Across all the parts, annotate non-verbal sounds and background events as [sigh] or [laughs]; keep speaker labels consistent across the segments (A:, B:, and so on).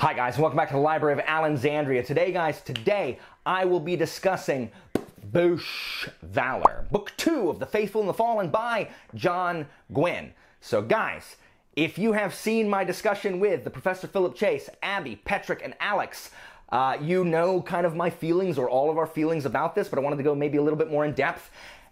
A: Hi guys, and welcome back to the Library of Allenxandria. Today guys, today I will be discussing Boosh Valor, book two of The Faithful and the Fallen by John Gwynne. So guys, if you have seen my discussion with the Professor Philip Chase, Abby, Petrik, and Alex, uh, you know kind of my feelings or all of our feelings about this, but I wanted to go maybe a little bit more in depth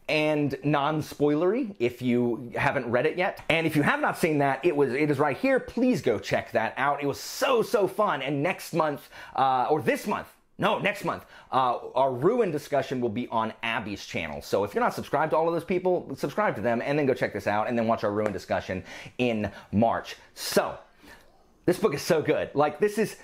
A: and non-spoilery if you haven't read it yet. And if you have not seen that, it was it is right here. Please go check that out. It was so so fun. And next month uh, or this month. No, next month, uh, our Ruin discussion will be on Abby's channel. So if you're not subscribed to all of those people, subscribe to them and then go check this out and then watch our Ruin discussion in March. So, this book is so good. Like, this is,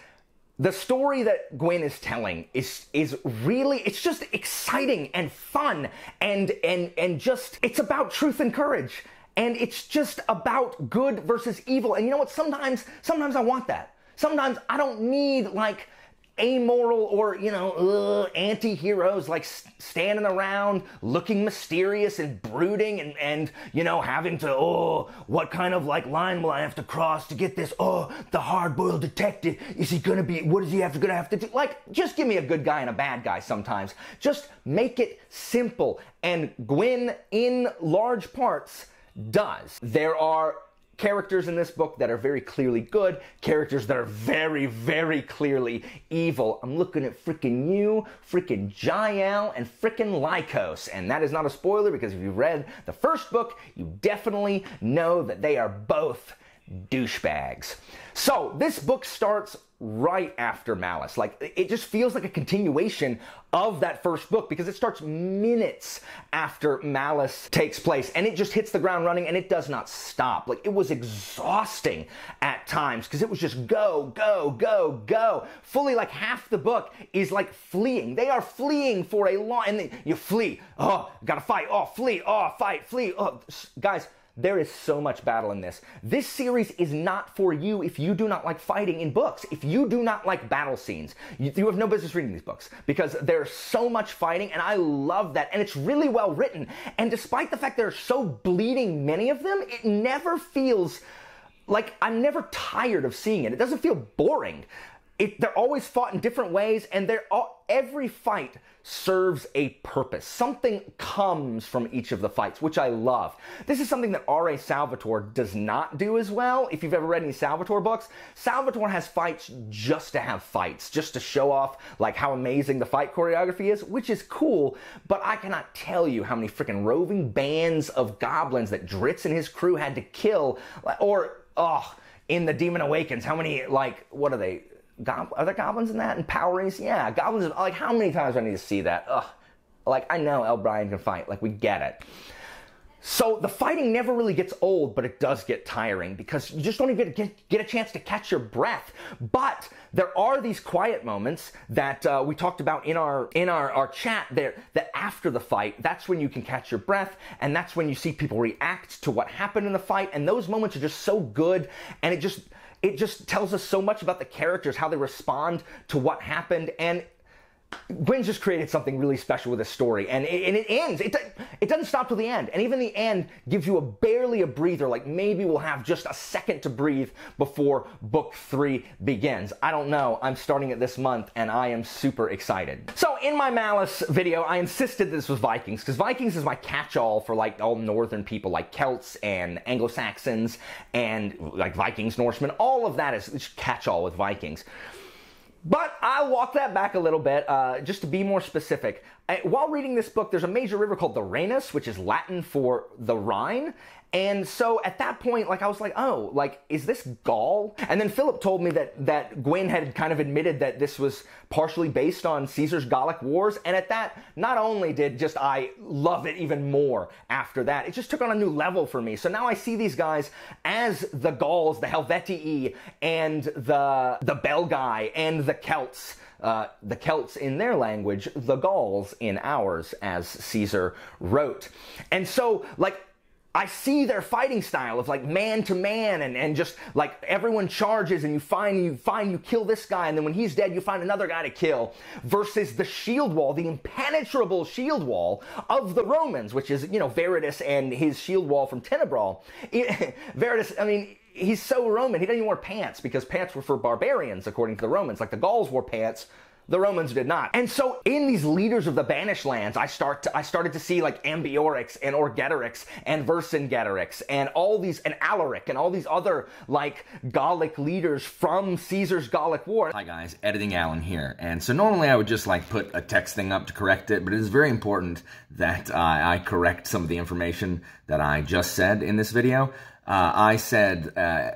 A: the story that Gwynne is telling is is really it's just exciting and fun and and and just it's about truth and courage. And it's just about good versus evil. And you know what? Sometimes sometimes I want that. Sometimes I don't need like amoral or you know uh, anti-heroes like standing around looking mysterious and brooding and and you know having to oh what kind of like line will i have to cross to get this? Oh the hard-boiled detective. Is he gonna be what is he have to gonna have to do? Like just give me a good guy and a bad guy sometimes. Just make it simple. And gwynne in large parts does. There are characters in this book that are very clearly good, characters that are very, very clearly evil. I'm looking at freaking you, freaking Jael, and freaking Lykos. And that is not a spoiler because if you've read the first book, you definitely know that they are both douchebags. So this book starts right after Malice. Like it just feels like a continuation of that first book because it starts minutes after Malice takes place and it just hits the ground running and it does not stop. Like it was exhausting at times because it was just go, go, go, go. Fully like half the book is like fleeing. They are fleeing for a long and you flee. Oh, gotta fight. Oh, flee. Oh, fight, flee. Oh, guys there is so much battle in this. This series is not for you if you do not like fighting in books. If you do not like battle scenes, you, you, have no business reading these books because there's so much fighting and I love that. And it's really well written. And despite the fact there are so bleeding many of them, it never feels like I'm never tired of seeing it. It doesn't feel boring. It, they're always fought in different ways and they're all, every fight serves a purpose. Something comes from each of the fights, which I love. This is something that R.A. Salvatore does not do as well. If you've ever read any Salvatore books, Salvatore has fights just to have fights, just to show off like how amazing the fight choreography is, which is cool, but I cannot tell you how many freaking roving bands of goblins that Drizzt and his crew had to kill, or, oh, in The Demon Awakens, how many, like, what are they? Gob- are there goblins in that? And Power Rangers? Yeah, goblins. Like, how many times do I need to see that? Ugh. Like, I know Elbryan can fight. Like, we get it. So the fighting never really gets old, but it does get tiring because you just don't even get, get a chance to catch your breath. But there are these quiet moments that uh, we talked about in our in our, our chat there. That after the fight, that's when you can catch your breath, and that's when you see people react to what happened in the fight. And those moments are just so good, and it just it just tells us so much about the characters, how they respond to what happened, and Gwynne just created something really special with this story, and it, and it ends. It, it doesn't stop till the end, and even the end gives you a barely a breather. Like maybe we'll have just a second to breathe before book three begins. I don't know. I'm starting it this month, and I am super excited. So in my Malice video, I insisted this was Vikings because Vikings is my catch-all for like all northern people, like Celts and Anglo-Saxons, and like Vikings, Norsemen. All of that is just catch-all with Vikings. But I'll walk that back a little bit, uh, just to be more specific. I, while reading this book, there's a major river called the Rhenus, which is Latin for the Rhine, and so at that point, like I was like, oh, like is this Gaul? And then Philip told me that that Gwynne had kind of admitted that this was partially based on Caesar's Gallic Wars. And at that, not only did just I love it even more after that, it just took on a new level for me. So now I see these guys as the Gauls, the Helvetii, and the the Belgae and the Celts. Uh, the Celts in their language, the Gauls in ours, as Caesar wrote. And so, like, I see their fighting style of like man to man and, and just like everyone charges and you find you find you kill this guy and then when he's dead you find another guy to kill versus the shield wall, the impenetrable shield wall of the Romans, which is, you know, Veradis and his shield wall from Tenebrae. It, [laughs] Veradis, I mean, he's so Roman, he doesn't even wear pants because pants were for barbarians according to the Romans. Like the Gauls wore pants the Romans did not. And so in these leaders of the banished lands, I start to, I started to see like Ambiorix and Orgetorix and Vercingetorix and all these and Alaric and all these other like Gallic leaders from Caesar's Gallic War.
B: Hi guys, editing Allen here. And so normally I would just like put a text thing up to correct it, but it is very important that uh, I correct some of the information that I just said in this video. Uh, I said uh,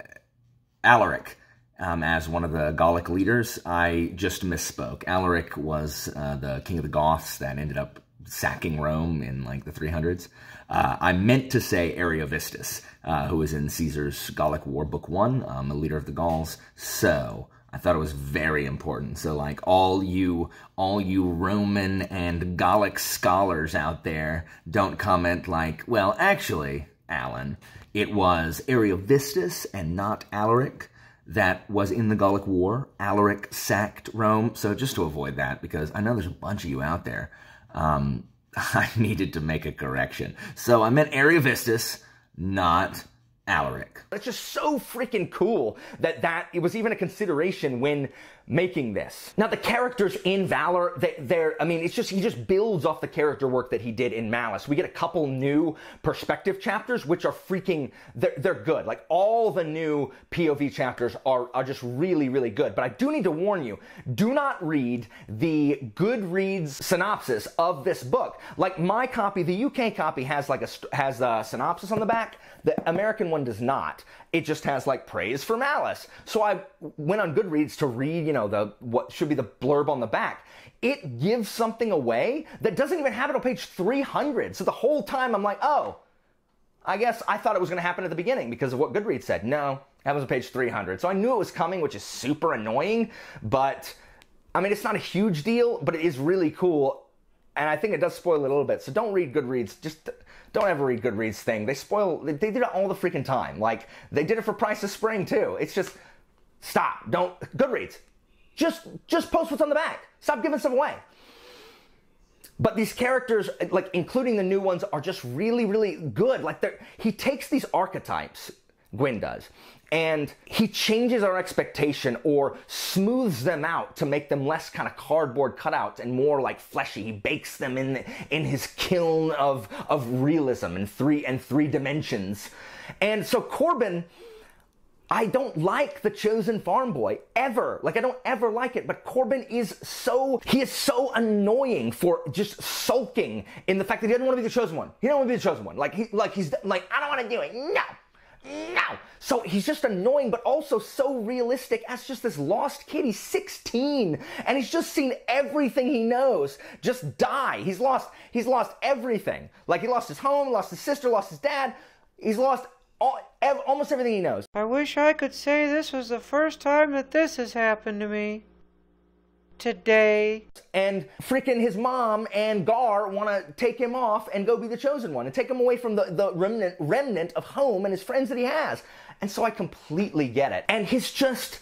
B: Alaric um, as one of the Gallic leaders. I just misspoke. Alaric was uh, the king of the Goths that ended up sacking Rome in like the 300s. Uh, I meant to say Ariovistus, uh, who was in Caesar's Gallic War Book 1, um, a leader of the Gauls. So I thought it was very important. So like all you all you Roman and Gallic scholars out there don't comment like, well, actually, Allen, it was Ariovistus and not Alaric that was in the Gallic War. Alaric sacked Rome. So just to avoid that, because I know there's a bunch of you out there, um, [laughs] I needed to make a correction. So I meant Ariovistus, not Alaric.
A: It's just so freaking cool that that it was even a consideration when making this. Now the characters in Valor, they, they're, I mean, it's just, he just builds off the character work that he did in Malice. We get a couple new perspective chapters, which are freaking, they're, they're good. Like all the new POV chapters are, are just really, really good. But I do need to warn you, do not read the Goodreads synopsis of this book. Like my copy, the UK copy has like a, has a synopsis on the back. The American one does not. It just has like praise for Malice. So I went on Goodreads to read, you know, the what should be the blurb on the back. It gives something away that doesn't even it on page 300. So the whole time I'm like, oh, I guess I thought it was going to happen at the beginning because of what Goodreads said. No, that was on page 300. So I knew it was coming, which is super annoying. But I mean, it's not a huge deal, but it is really cool. And I think it does spoil it a little bit. So don't read Goodreads. Just don't ever read Goodreads thing. They spoil, they, did it all the freaking time. Like, they did it for Price of Spring too. It's just, stop. Don't, Goodreads. Just, just post what's on the back. Stop giving stuff away. But these characters, like including the new ones, are just really, really good. Like he takes these archetypes, Gwynne does, and he changes our expectation or smooths them out to make them less kind of cardboard cutouts and more like fleshy. He bakes them in in his kiln of of realism and three and three dimensions. And so Corban I don't like the chosen farm boy ever. Like I don't ever like it, but Corban is so he is so annoying for just sulking in the fact that he doesn't want to be the chosen one. He don't want to be the chosen one. Like he like he's like I don't want to do it. No. No. So he's just annoying, but also so realistic as just this lost kid. He's 16 and he's just seen everything he knows just die. He's lost, he's lost everything. Like he lost his home, lost his sister, lost his dad. He's lost all, almost everything he knows.
C: I wish I could say this was the first time that this has happened to me. Today.
A: And freaking his mom and Gar want to take him off and go be the chosen one and take him away from the, the remnant, remnant of home and his friends that he has. And so I completely get it. And his just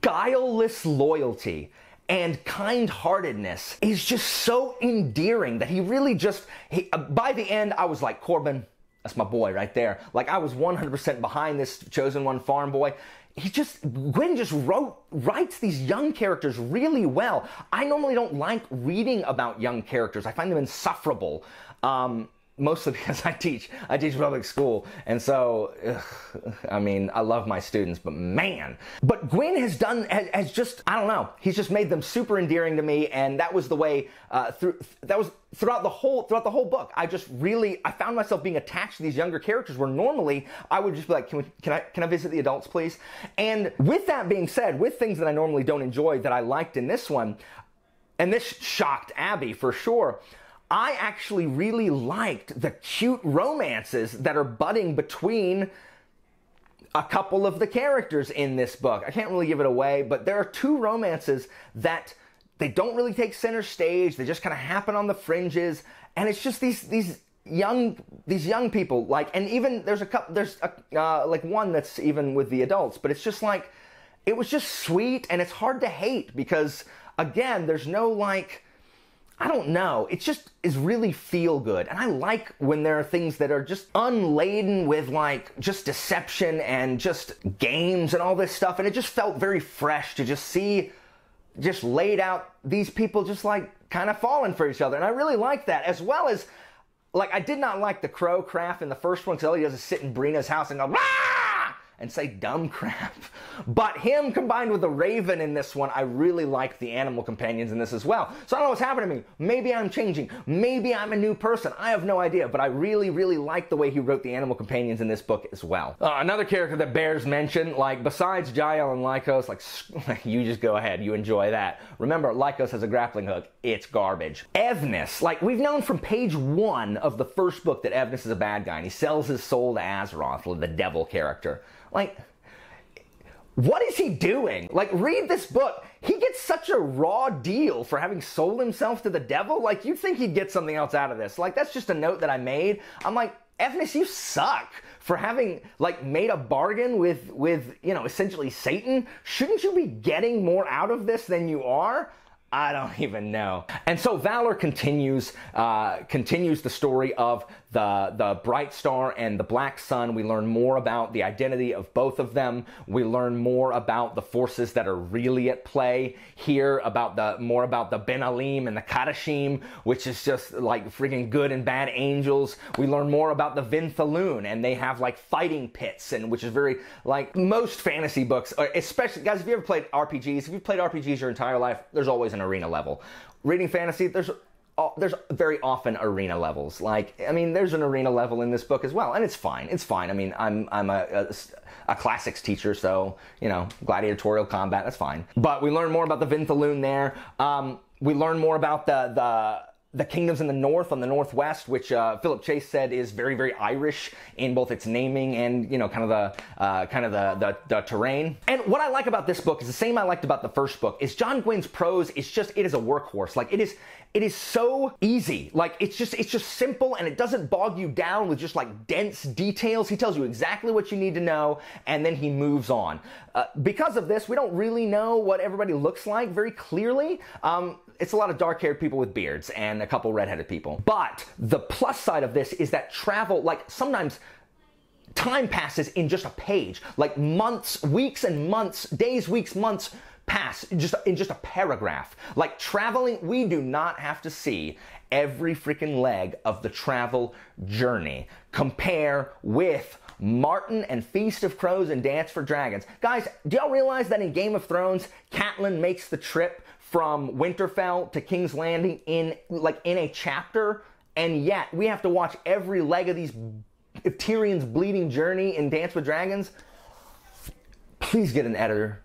A: guileless loyalty and kind-heartedness is just so endearing that he really just he, uh, by the end I was like Corban that's my boy right there. Like I was 100% behind this chosen one farm boy. He just Gwynne just wrote writes these young characters really well. I normally don't like reading about young characters. I find them insufferable. Um, mostly [laughs] because I teach. I teach public school, and so ugh, I mean, I love my students, but man, but Gwynne has done has, has, just I don't know. He's just made them super endearing to me, and that was the way uh, through that was throughout the whole throughout the whole book. I just really I found myself being attached to these younger characters, where normally I would just be like, can, we, can I can I visit the adults, please? And with that being said, with things that I normally don't enjoy that I liked in this one, and this shocked Abby for sure. I actually really liked the cute romances that are budding between a couple of the characters in this book. I can't really give it away, but there are two romances that they don't really take center stage. They just kind of happen on the fringes, and it's just these these young these young people like and even there's a couple there's a, uh, like one that's even with the adults but it's just like it was just sweet and it's hard to hate because again there's no like I don't know. It just is really feel good. And I like when there are things that are just unladen with like just deception and just games and all this stuff. And it just felt very fresh to just see just laid out these people just like kind of falling for each other. And I really like that as well as like I did not like the crow Craf in the first one because all he does is sit in Brina's house and go! And say dumb [laughs] crap. But him combined with the Raven in this one, I really like the animal companions in this as well. So I don't know what's happening to me. Maybe I'm changing. Maybe I'm a new person. I have no idea. But I really, really like the way he wrote the animal companions in this book as well. Uh, another character that bears mention, like besides Jael and Lykos, like [laughs] you just go ahead, you enjoy that. Remember, Lykos has a grappling hook. It's garbage. Evnis, like we've known from page one of the first book that Evnis is a bad guy, and he sells his soul to Asroth, the devil character. Like, what is he doing? Like, read this book. He gets such a raw deal for having sold himself to the devil. Like, you'd think he'd get something else out of this. Like, that's just a note that I made. I'm like, Evnis, you suck for having like made a bargain with with you know essentially Satan. Shouldn't you be getting more out of this than you are? I don't [laughs] even know. And so Valor continues uh, continues the story of the the Bright Star and the Black Sun. We learn more about the identity of both of them. We learn more about the forces that are really at play here. About the more about the Ben Alim and the Kadashim, which is just like freaking good and bad angels. We learn more about the Vin Thalun, and they have like fighting pits, and which is very like most fantasy books, uh, especially guys. If you ever played RPGs, if you've played RPGs your entire life, there's always an arena level. Reading fantasy, there's there's very often arena levels. Like, I mean, there's an arena level in this book as well, and it's fine. It's fine. I mean, I'm I'm a, a, a classics teacher, so you know, gladiatorial combat. That's fine. But we learn more about the Vin Thalun there. Um, we learn more about the the the kingdoms in the north on the northwest, which uh, Philip Chase said is very, very Irish in both its naming and you know kind of the uh, kind of the, the, the terrain. And what I like about this book is the same I liked about the first book. Is John Gwynne's prose is just it is a workhorse. Like it is it is so easy. Like it's just it's just simple and it doesn't bog you down with just like dense details. He tells you exactly what you need to know and then he moves on. Uh, because of this, we don't really know what everybody looks like very clearly. Um, it's a lot of dark haired people with beards and a couple redheaded people. But the plus side of this is that travel, like sometimes time passes in just a page, like months, weeks and months, days, weeks, months pass just in just a paragraph. Like traveling, we do not have to see every freaking leg of the travel journey. Compare with Martin and Feast of Crows and Dance for Dragons. Guys, do y'all realize that in Game of Thrones, Catelyn makes the trip from Winterfell to King's Landing in like in a chapter, and yet we have to watch every leg of these Tyrion's bleeding journey in Dance with Dragons. Please get an editor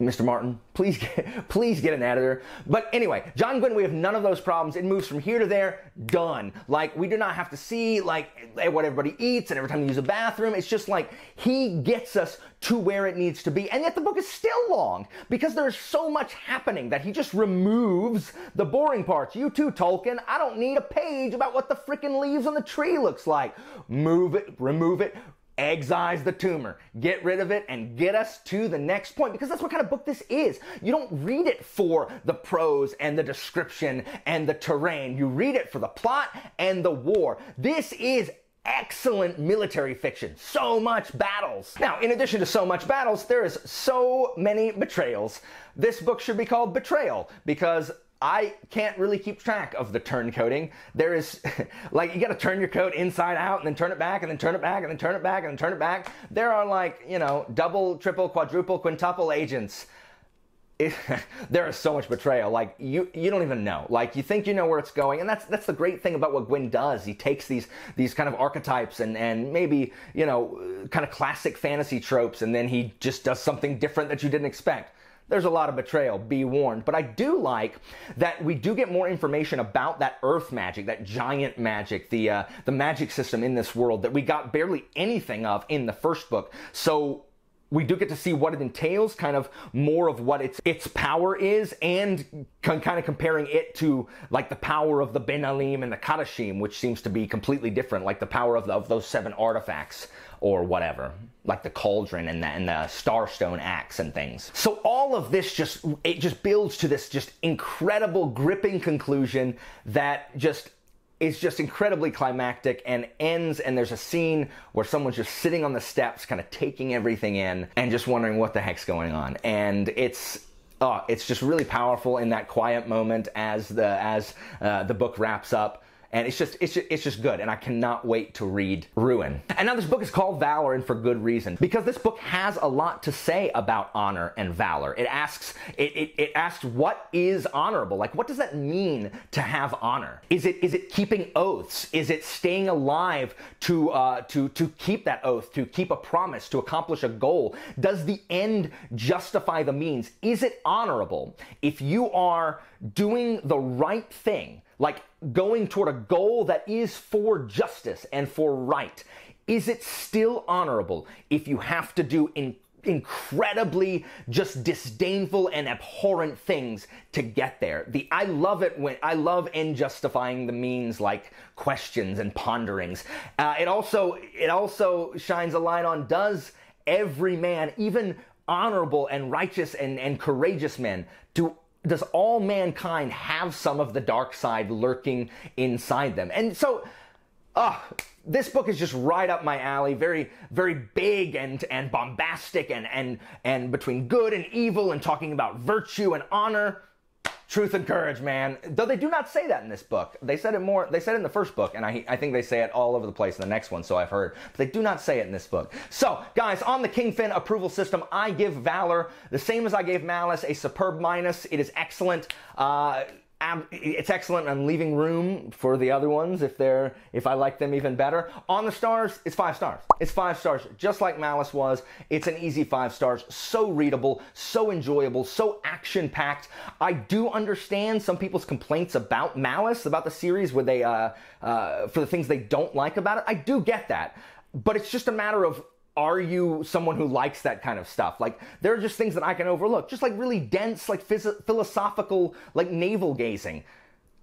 A: Mr. Martin, please get, [laughs] please get an editor. But anyway, John Gwynne, we have none of those problems. It moves from here to there, done. Like, we do not have to see, like, eh, what everybody eats and every time you use a bathroom. It's just like, he gets us to where it needs to be. And yet the book is still long because there's so much happening that he just removes the boring parts. You too, Tolkien. I don't need a page about what the freaking leaves on the tree looks like. Move it, remove it, excise the tumor, get rid of it, and get us to the next point because that's what kind of book this is. You don't read it for the prose and the description and the terrain. You read it for the plot and the war. This is excellent military fiction. So much battles. Now, in addition to so much battles, there is so many betrayals. This book should be called Betrayal because I can't really keep track of the turn coding. There is, [laughs] like, you gotta turn your code inside out and then turn it back and then turn it back and then turn it back and then turn it back. There are, like, you know, double, triple, quadruple, quintuple agents. It, [laughs] there is so much betrayal. Like you, you don't even know. Like you think you know where it's going, and that's that's the great thing about what Gwynne does. He takes these these kind of archetypes and and maybe you know kind of classic fantasy tropes, and then he just does something different that you didn't expect there's a lot of betrayal, be warned. But I do like that we do get more information about that earth magic, that giant magic, the, uh, the magic system in this world that we got barely anything of in the first book. So we do get to see what it entails, kind of more of what its its power is, and con- kind of comparing it to like the power of the Ben Alim and the Kadashim, which seems to be completely different, like the power of, the, of those seven artifacts or whatever, like the cauldron and the, and the starstone axe and things. So all of this just it just builds to this just incredible, gripping conclusion that just is just incredibly climactic and ends and there's a scene where someone's just sitting on the steps kind of taking everything in and just wondering what the heck's going on. And it's oh, it's just really powerful in that quiet moment as the as uh, the book wraps up and it's just it's just, it's just good and i cannot wait to read ruin. And now this book is called valor and for good reason because this book has a lot to say about honor and valor. It asks it, it, it asks what is honorable? Like what does that mean to have honor? Is it is it keeping oaths? Is it staying alive to uh, to to keep that oath to keep a promise to accomplish a goal? Does the end justify the means? Is it honorable if you are doing the right thing like going toward a goal that is for justice and for right, is it still honorable if you have to do in incredibly just disdainful and abhorrent things to get there. The I love it when I love in justifying the means like questions and ponderings. Uh, it also it also shines a light on does every man, even honorable and righteous and, and courageous men, do does all mankind have some of the dark side lurking inside them? And so, ah, uh, this book is just right up my alley. Very, very big and and bombastic, and and and between good and evil, and talking about virtue and honor truth and courage, man. Though they do not say that in this book. They said it more, they said it in the first book, and I, I think they say it all over the place in the next one, so I've heard. But they do not say it in this book. So, guys, on the King Finn approval system, I give Valor the same as I gave Malice, a superb minus. It is excellent. Uh, it's excellent. I'm leaving room for the other ones if they're if I like them even better. On the stars, it's five stars. It's five stars, just like Malice was. It's an easy five stars. So readable, so enjoyable, so action packed. I do understand some people's complaints about Malice, about the series, where they uh, uh, for the things they don't like about it. I do get that, but it's just a matter of are you someone who likes that kind of stuff? Like, there are just things that I can overlook, just like really dense, like philosophical, like navel gazing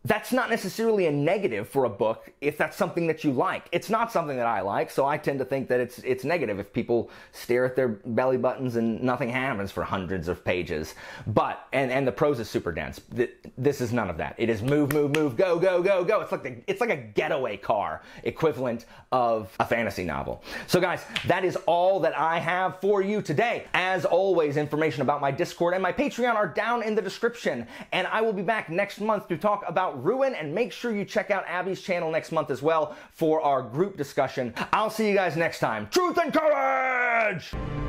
A: that's not necessarily a negative for a book if that's something that you like. It's not something that I like, so I tend to think that it's it's negative if people stare at their belly buttons and nothing happens for hundreds of pages. But and and the prose is super dense. This is none of that. It is move, move, move, go, go, go, go. It's like the, it's like a getaway car equivalent of a fantasy novel. So guys, that is all that I have for you today. As always, information about my Discord and my Patreon are down in the description, and I will be back next month to talk Ruin, and make sure you check out Abby's channel next month as well for our group discussion. I'll see you guys next time. Truth and courage!